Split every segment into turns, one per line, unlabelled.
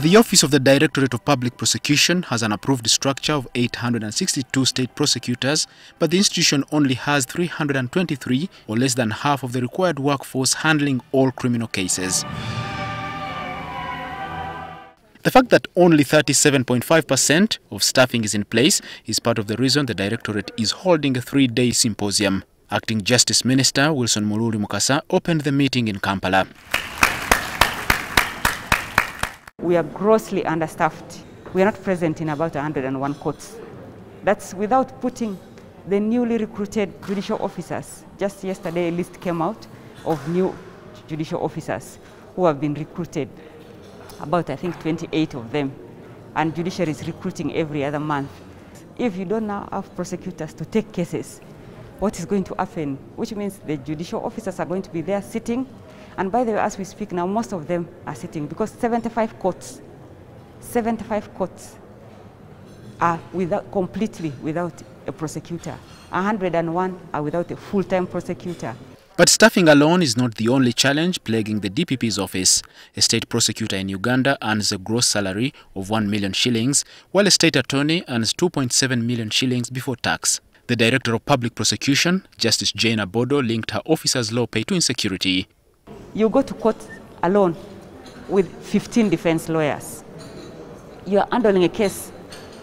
The Office of the Directorate of Public Prosecution has an approved structure of 862 state prosecutors, but the institution only has 323, or less than half of the required workforce handling all criminal cases. The fact that only 37.5% of staffing is in place is part of the reason the Directorate is holding a three-day symposium. Acting Justice Minister Wilson Muruli Mukasa opened the meeting in Kampala.
We are grossly understaffed. We are not present in about 101 courts. That's without putting the newly recruited judicial officers. Just yesterday, a list came out of new judicial officers who have been recruited, about I think 28 of them. And judiciary is recruiting every other month. If you don't now have prosecutors to take cases, what is going to happen? Which means the judicial officers are going to be there sitting and by the way, as we speak now, most of them are sitting because 75 courts, 75 courts are without, completely without a prosecutor. 101 are without a full-time prosecutor.
But staffing alone is not the only challenge plaguing the DPP's office. A state prosecutor in Uganda earns a gross salary of 1 million shillings, while a state attorney earns 2.7 million shillings before tax. The Director of Public Prosecution, Justice Jane Abodo, linked her officer's low pay to insecurity.
You go to court alone with 15 defense lawyers. You are handling a case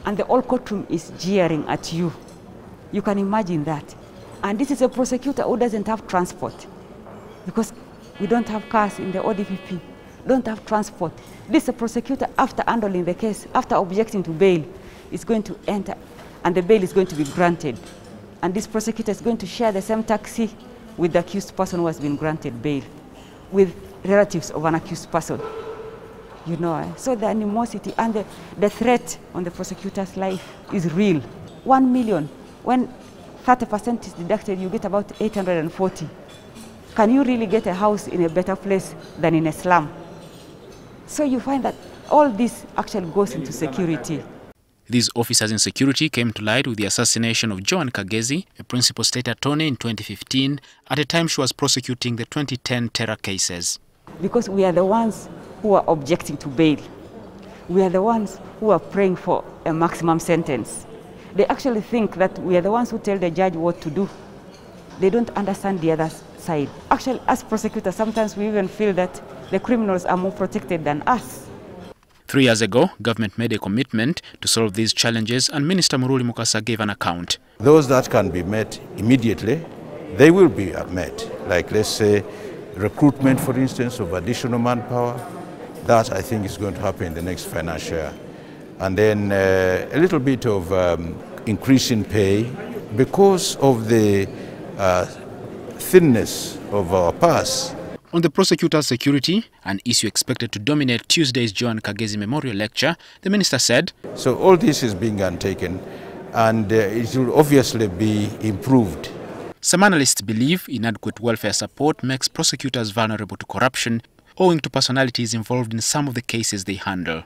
and the whole courtroom is jeering at you. You can imagine that. And this is a prosecutor who doesn't have transport because we don't have cars in the ODPP, don't have transport. This prosecutor after handling the case, after objecting to bail, is going to enter and the bail is going to be granted. And this prosecutor is going to share the same taxi with the accused person who has been granted bail with relatives of an accused person. You know, eh? so the animosity and the, the threat on the prosecutor's life is real. One million, when 30% is deducted, you get about 840. Can you really get a house in a better place than in a slum? So you find that all this actually goes into security.
These officers in security came to light with the assassination of Joan Kagezi, a principal state attorney in 2015, at a time she was prosecuting the 2010 terror cases.
Because we are the ones who are objecting to bail. We are the ones who are praying for a maximum sentence. They actually think that we are the ones who tell the judge what to do. They don't understand the other side. Actually, as prosecutors, sometimes we even feel that the criminals are more protected than us.
Three years ago, government made a commitment to solve these challenges and Minister Muruli Mukasa gave an account.
Those that can be met immediately, they will be met. Like let's say recruitment, for instance, of additional manpower. That I think is going to happen in the next financial year. And then uh, a little bit of um, increase in pay because of the uh, thinness of our purse.
On the prosecutor's security, an issue expected to dominate Tuesday's Joan Kagezi Memorial Lecture, the minister said,
So all this is being undertaken and uh, it will obviously be improved.
Some analysts believe inadequate welfare support makes prosecutors vulnerable to corruption owing to personalities involved in some of the cases they handle.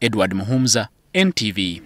Edward Muhumuza, NTV.